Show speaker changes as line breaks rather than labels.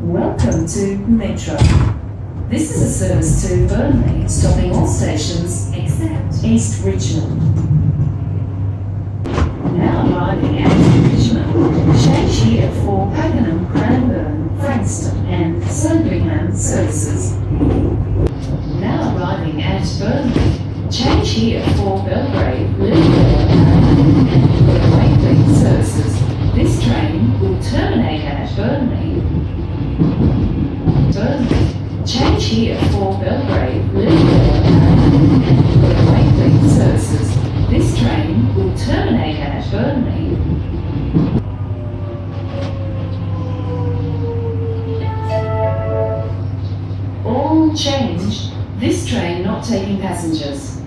Welcome to Metro. This is a service to Burnley, stopping all stations except East Richmond. Now arriving at Richmond, change here for Pakenham, Cranbourne, Frankston and Sandringham services. Now arriving at Burnley, change here for Belgrave, Lilydale and Waverley services. This train will terminate at Burnley. Change here for Belgrave, Lilydale and Waverley services. This train will terminate at Burnley. All change. This train not taking passengers.